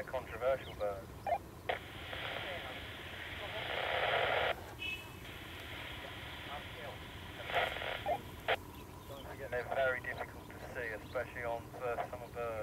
kind of controversial bird. Again, they're very difficult to see, especially on first summer birds.